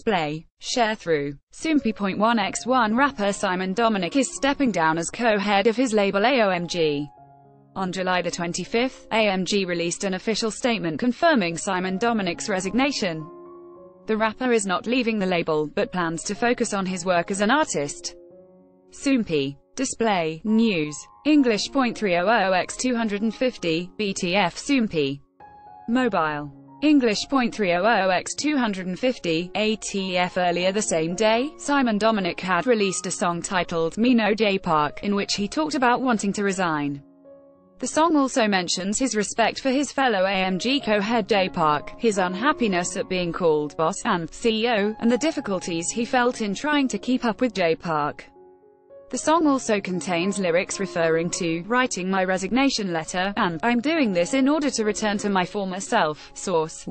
display, Sharethrough. Soompi.1x1 rapper Simon Dominic is stepping down as co-head of his label AOMG. On July 25, AOMG released an official statement confirming Simon Dominic's resignation. The rapper is not leaving the label, but plans to focus on his work as an artist. Soompi. Display, News. English .300x250, BTF Soompi. Mobile. English .300x250, ATF Earlier the same day, Simon Dominic had released a song titled Me No Jay Park, in which he talked about wanting to resign. The song also mentions his respect for his fellow AOMG co-head Jay Park, his unhappiness at being called boss and CEO, and the difficulties he felt in trying to keep up with Jay Park. The song also contains lyrics referring to writing my resignation letter and I'm doing this in order to return to my former self. Source